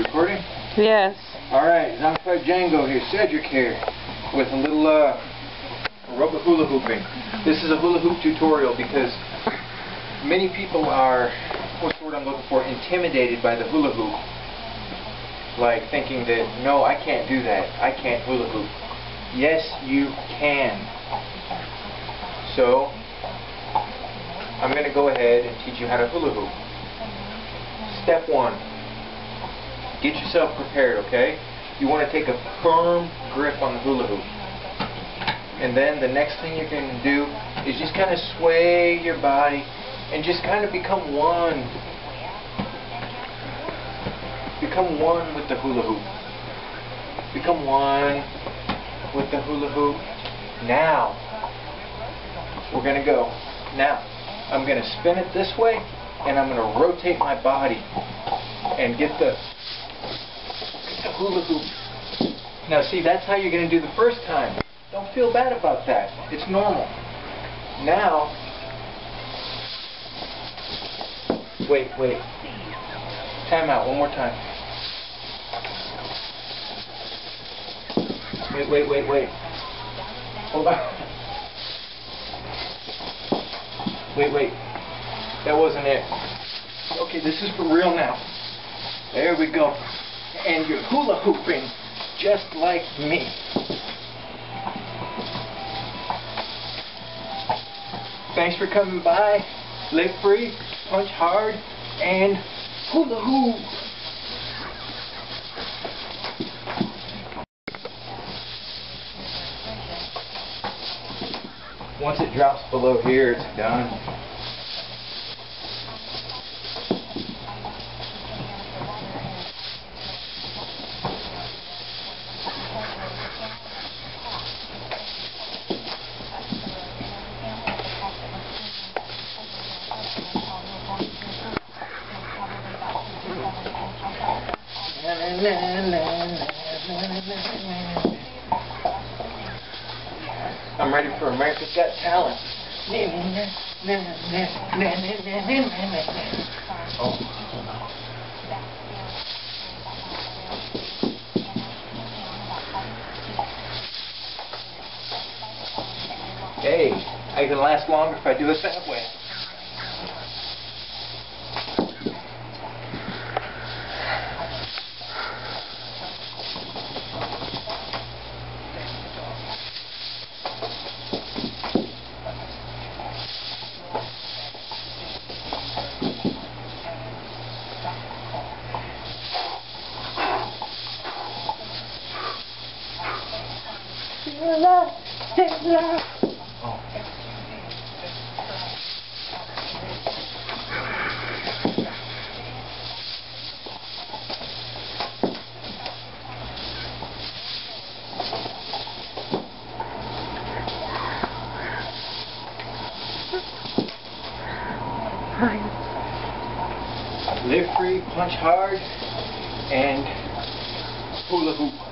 you recording? Yes. Alright, Zombified Django here, Cedric here, with a little uh, rope of hula hooping. This is a hula hoop tutorial because many people are, what's the word I'm looking for, intimidated by the hula hoop. Like thinking that, no, I can't do that. I can't hula hoop. Yes, you can. So, I'm going to go ahead and teach you how to hula hoop. Step one, get yourself prepared, okay? You want to take a firm grip on the hula hoop. And then the next thing you're going to do is just kind of sway your body and just kind of become one. Become one with the hula hoop. Become one with the hula hoop. Now, we're going to go. Now, I'm going to spin it this way and I'm going to rotate my body and get the, the hula hoop. Now see, that's how you're going to do the first time. Don't feel bad about that. It's normal. Now, wait, wait. Time out, one more time. Wait, wait, wait, wait. Hold on. Wait, wait. That wasn't it. Okay, this is for real now. There we go. And you're hula hooping just like me. Thanks for coming by. Live free, punch hard, and hula hoop. Once it drops below here, it's done. I'm ready for America's Got Talent. Oh. Hey, I can last longer if I do it that way. Live free, punch hard, and hula hoop.